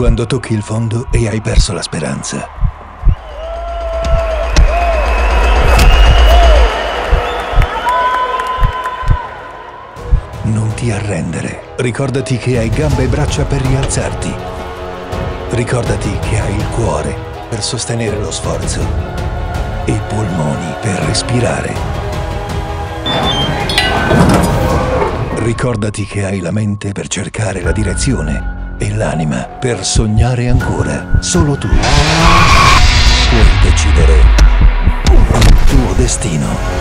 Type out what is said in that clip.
quando tocchi il fondo e hai perso la speranza. Non ti arrendere. Ricordati che hai gambe e braccia per rialzarti. Ricordati che hai il cuore per sostenere lo sforzo e i polmoni per respirare. Ricordati che hai la mente per cercare la direzione e l'anima per sognare ancora. Solo tu puoi decidere il tuo destino.